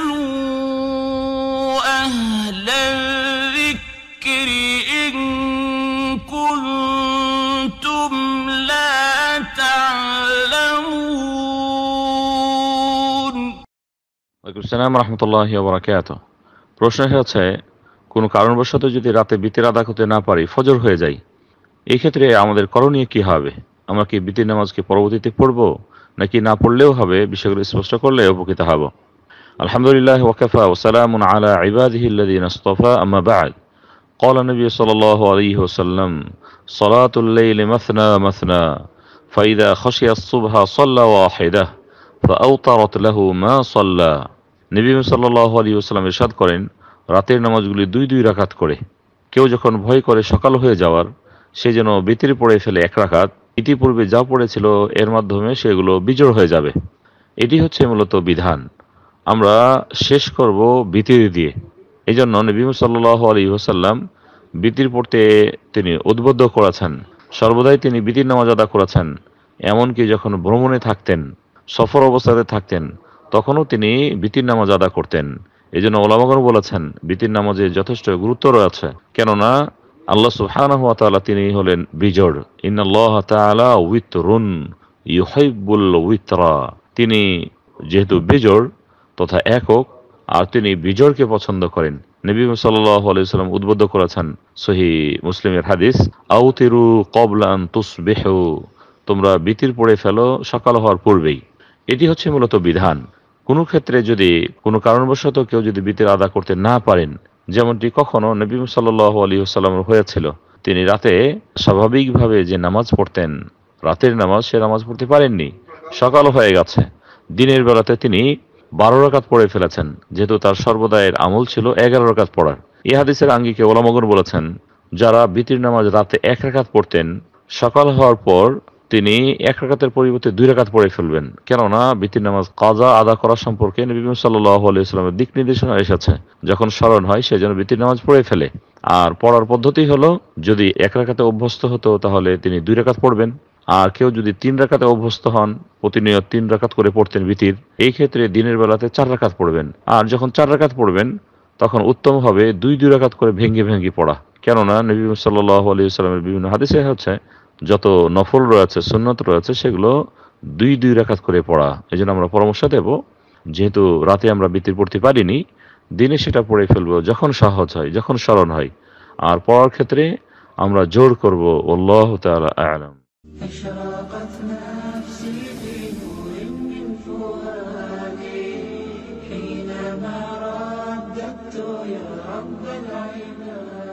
فاسألوا أهل الذكر إن كنتم لا تعلمون ওয়ালাইকুম আসসালাম রহমতুল্লাহ বরাকাত প্রশ্ন হচ্ছে কোনো কারণবশত যদি রাতে বিতির আদা করতে না পারি ফজর হয়ে যায় এই ক্ষেত্রে আমাদের করণীয় কি হবে আমরা কি বিতির নামাজকে পরবর্তীতে পড়ব নাকি না পড়লেও হবে বিষয়গুলো স্পষ্ট করলে উপকৃত হব আলহামদুলিল্লাহ ওয়াকাফা ওসালাম আলা ইবাদিহি الذين اصطفى أما بعد قال النبي صلى الله عليه وسلم صلاة الليل مثنى مثنى فإذا خشي الصبح صلى واحدة فأوطرت له ما صلى নবী সাল্লাহ আলী ওসাল্লাম ইরশাদ করেন রাতের নামাজগুলি দুই দুই রাকাত করে কেউ যখন ভয় করে সকাল হয়ে যাওয়ার সে যেন বিতির পড়ে ফেলে এক রাকাত ইতিপূর্বে যা পড়েছিল এর মাধ্যমে সেগুলো বিজোড় হয়ে যাবে। এটি হচ্ছে মূলত বিধান। আমরা শেষ করব বিতির দিয়ে। এই জন্য নবী সাল্লাহ আলী ওসাল্লাম বিতির পড়তে তিনি উদ্বুদ্ধ করেছেন। সর্বদাই তিনি বিতির নামাজ আদা করেছেন। এমনকি যখন ভ্রমণে থাকতেন, সফর অবস্থাতে থাকতেন, তখনও তিনি বিতির নামাজ আদা করতেন। এই জন্য ওলামাগণ বলেছেন, বিতির নামাজে যথেষ্ট গুরুত্ব রয়েছে। কেননা আল্লাহ সুবহানাহু ওয়া তাআলা তিনি হলেন বিজড়। ইন্নাল্লাহ তাআলা উইতরুন, ইউহিব্বুল উইতরা। তিনি যেহেতু বিজড় তথা একক, আর তিনি বিজড়কে পছন্দ করেন। নবী সাল্লাল্লাহু আলাইহি সাল্লাম উদ্বুদ্ধ করেছেন সহি মুসলিমের হাদিস, আউতিরু ক্বাবলা আন তুসবিহু। তোমরা বিতির পড়ে ফেলো সকাল হওয়ার পূর্বেই। এটি হচ্ছে মূলত বিধান। কোনো ক্ষেত্রে যদি কোনো কারণবশত কেউ যদি বিতির আদা করতে না পারেন যেমনটি কখনো নবী সাল্লাহ আলী সাল্লামের হয়েছিল, তিনি রাতে স্বাভাবিকভাবে যে নামাজ পড়তেন, রাতের নামাজ সে নামাজ পড়তে পারেননি, সকাল হয়ে গেছে, দিনের বেলাতে তিনি বারো রকাত পড়ে ফেলেছেন, যেহেতু তার সর্বদায়ের আমল ছিল এগারো রকাত পড়ার। এ হাদিসের আঙ্গিকে ওলামগন বলেছেন, যারা বিতির নামাজ রাতে এক রাকাত পড়তেন, সকাল হওয়ার পর তিনি এক রাকাতের পরিবর্তে দুই রাকাত পড়ে ফেলবেন। কেননা বিতির নামাজ কাজা আদা করা সম্পর্কে নবী সাল্লাহ আলাইস্লামের দিক নির্দেশনা এসেছে। যখন স্মরণ হয়, সে যেন বিতির নামাজ পড়ে ফেলে। আর পড়ার পদ্ধতি হলো, যদি এক রাকাতে অভ্যস্ত হতো, তাহলে তিনি দুই রাকাত পড়বেন। আর কেউ যদি তিন রাকাতে অভ্যস্ত হন, প্রতিনিয়ত তিন রাকাত করে পড়তেন বিতির এই ক্ষেত্রে দিনের বেলাতে চার রাকাত পড়বেন। আর যখন চার রাকাত পড়বেন, তখন উত্তম হবে দুই দুই রাকাত করে ভেঙ্গে ভেঙ্গে পড়া। কেননা নবী সাল্লাহ আলী সাল্লামের বিভিন্ন হাদিসে হচ্ছে যত নফল রয়েছে সুন্নত রয়েছে সেগুলো দুই দুই রেখাত করে পড়া এই জন্য আমরা পরামর্শ দেব যেহেতু রাতে আমরা বৃত্তির পড়তে পারিনি দিনে সেটা পড়ে ফেলবো যখন সহজ হয় যখন স্মরণ হয় আর পড়ার ক্ষেত্রে আমরা জোর করব আল্লাহ তাআলা আলাম أشرقت نفسي بنور من فؤادي حينما رددت يا رب العالمين